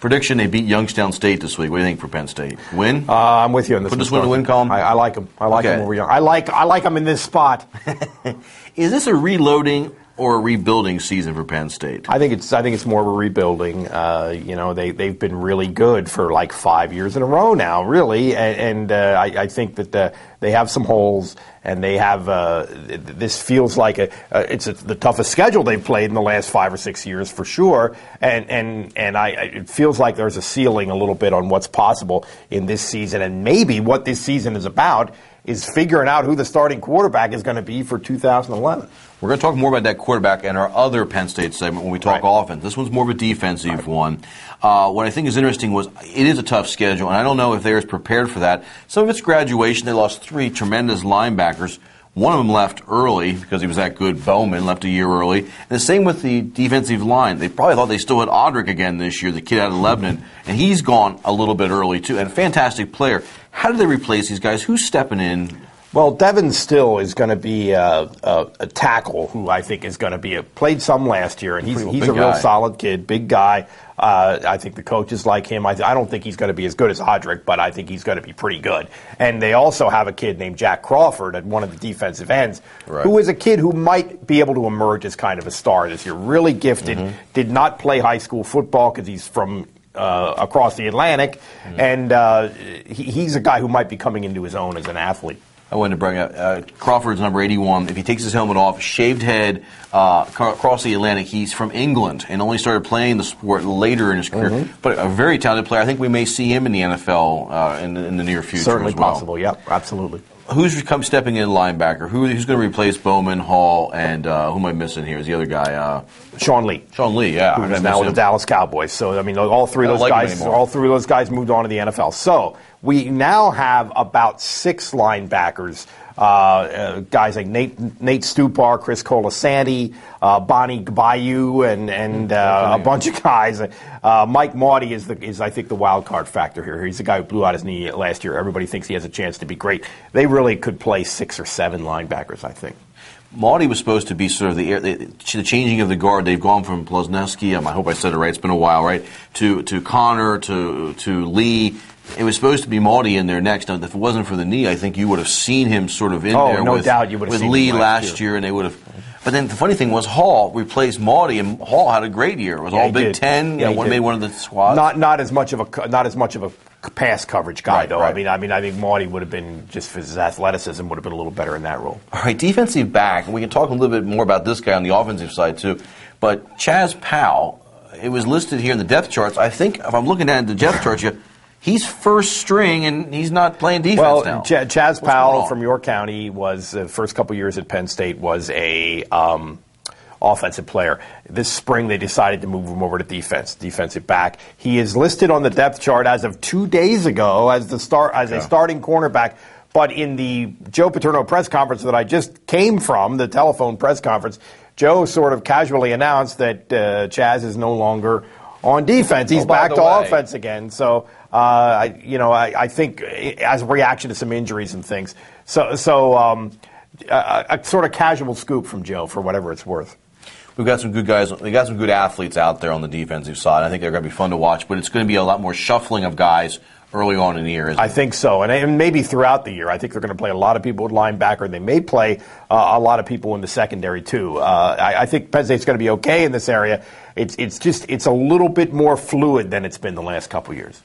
Prediction: They beat Youngstown State this week. What do you think for Penn State? Win? Uh, I'm with you on this. Put one, this one in the win column? I, I like them. I like Okay. him over young. I like I like him in this spot. Is this a reloading or a rebuilding season for Penn State? I think it's I think it's more of a rebuilding. Uh, you know, they they've been really good for like five years in a row now, really, and, and uh, I, I think that uh, they have some holes, and they have. Uh, this feels like a it's a, the toughest schedule they've played in the last five or six years for sure, and and and I- it feels like there's a ceiling a little bit on what's possible in this season, and maybe what this season is about is figuring out who the starting quarterback is going to be for 2011. We're going to talk more about that quarterback and our other Penn State segment when we talk Right. offense. This one's more of a defensive one. Uh, what I think is interesting was it is a tough schedule, and I don't know if they're as prepared for that. Some of it's graduation. They lost three tremendous linebackers. One of them left early because he was that good. Bowman left a year early. And the same with the defensive line. They probably thought they still had Odrick again this year, the kid out of Lebanon, and he's gone a little bit early too. And a fantastic player. How do they replace these guys? Who's stepping in? Well, Devon Still is going to be a, a, a tackle who I think is going to be a, played some last year, and he's, he's a real guy. solid kid, big guy. Uh, I think the coaches like him. I, I don't think he's going to be as good as Odrick, but I think he's going to be pretty good. And they also have a kid named Jack Crawford at one of the defensive ends, Right. who is a kid who might be able to emerge as kind of a star this year. Really gifted. Mm-hmm. Did not play high school football because he's from uh, across the Atlantic, Mm-hmm. and uh, he, he's a guy who might be coming into his own as an athlete. I wanted to bring up uh, Crawford's number 81. If he takes his helmet off, shaved head, uh, ca- across the Atlantic, he's from England and only started playing the sport later in his career. Mm-hmm. But a very talented player. I think we may see him in the NFL uh, in, the- in the near future Certainly as well. possible. Yep, absolutely. Who's come stepping in linebacker? Who, who's going to replace Bowman, Hull, and uh, who am I missing here? Is the other guy? Uh, Sean Lee, Sean Lee. Yeah, who I'm is gonna now with the Dallas Cowboys. So I mean, all three of those like guys, all three of those guys moved on to the NFL. So we now have about six linebackers. Uh, uh, guys like Nate Nate Stupar, Chris Colasanti, uh, Bani Gbadyu, and and uh, a bunch of guys. Uh, Mike Mauti is the is I think the wild card factor here. He's the guy who blew out his knee last year. Everybody thinks he has a chance to be great. They really could play six or seven linebackers. I think. Mauti was supposed to be sort of the, the, the changing of the guard. They've gone from Posluszny, um, I hope I said it right, it's been a while, right, to, to Connor, to, to Lee. It was supposed to be Mauti in there next. Now, if it wasn't for the knee, I think you would have seen him sort of in Oh, there no with, doubt you would have with seen Lee last last year. year. and they would have. But then the funny thing was Hull replaced Mauti, and Hull had a great year. It was Yeah, all Big did. Ten. Yeah, you know, one made one of the squads. Not not as much of a not as much of a pass coverage guy Right, though. right. I mean, I mean, I think Mauti would have been just for his athleticism would have been a little better in that role. All right, defensive back, and we can talk a little bit more about this guy on the offensive side too. But Chaz Powell, it was listed here in the depth charts. I think if I'm looking at the depth charts, you, he's first string and he's not playing defense Well, now. Ch- Chaz What's Powell from York County was the first couple years at Penn State was a um, offensive player. This spring they decided to move him over to defense, defensive back. He is listed on the depth chart as of two days ago as the start as a starting cornerback. But in the Joe Paterno press conference that I just came from, the telephone press conference, Joe sort of casually announced that uh, Chaz is no longer on defense. He's Oh, back to way. offense again. So, uh, I, you know, I, I think uh, as a reaction to some injuries and things. So, so um, a, a sort of casual scoop from Joe for whatever it's worth. We've got some good guys. We got some good athletes out there on the defensive side. I think they're going to be fun to watch. But it's going to be a lot more shuffling of guys early on in the year. isn't I it? think so, and, and maybe throughout the year. I think they're going to play a lot of people at linebacker. They may play uh, a lot of people in the secondary too. Uh, I, I think Penn State's going to be okay in this area. It's it's just it's a little bit more fluid than it's been the last couple years.